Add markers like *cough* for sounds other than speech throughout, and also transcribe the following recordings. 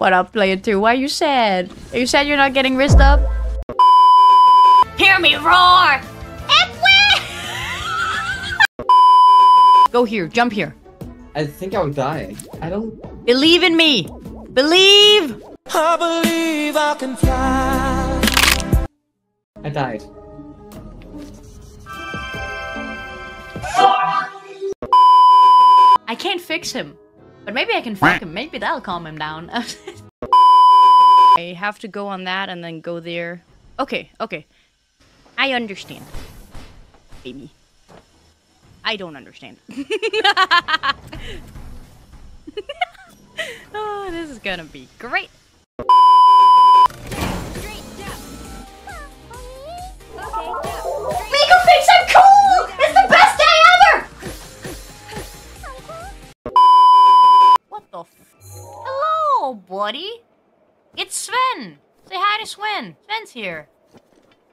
What up, player two? Why are you sad? Are you sad you're not getting risked up? Hear me roar! *laughs* Go here, jump here. I think I would die. I don't. Believe in me! Believe! I believe I can fly. I died. I can't fix him. But maybe I can fuck him. Maybe that'll calm him down. *laughs* I have to go on that and then go there. Okay, okay. I understand. Baby. I don't understand. *laughs* *laughs* oh, this is gonna be great. Hello, buddy! It's Sven! Say hi to Sven! Sven's here.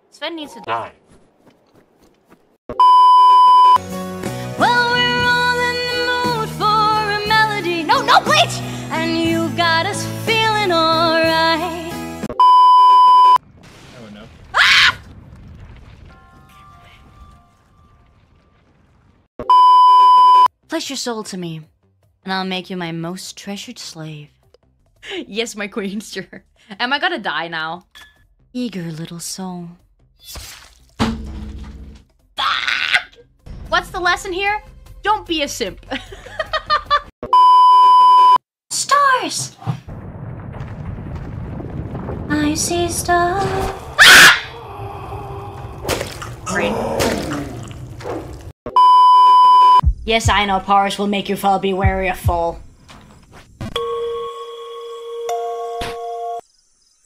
Sven needs to die. Well, we're all in the mood for a melody. No, no, bleach! And you got us feeling alright. Oh no. Ah! Pledge your soul to me, and I'll make you my most treasured slave. *laughs* yes, my queenster. *laughs* Am I gonna die now? Eager little soul. What's the lesson here? Don't be a simp. *laughs* Stars! I see stars. Yes, I know powers will make you fall. Be wary of fall.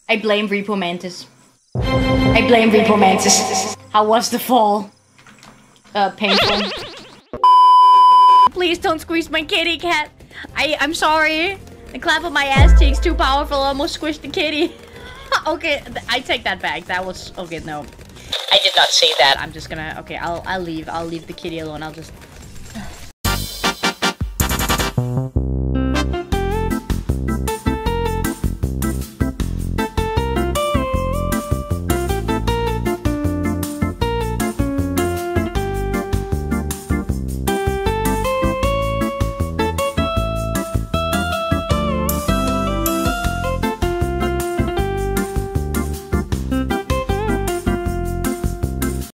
I blame Repo Mantis. I blame Repo Mantis. How was the fall? Uh, painful. Please don't squeeze my kitty cat. I I'm sorry. The clap of my ass cheeks too powerful. Almost squished the kitty. *laughs* okay, I take that back. That was okay. No, I did not say that. I'm just gonna. Okay, I'll I'll leave. I'll leave the kitty alone. I'll just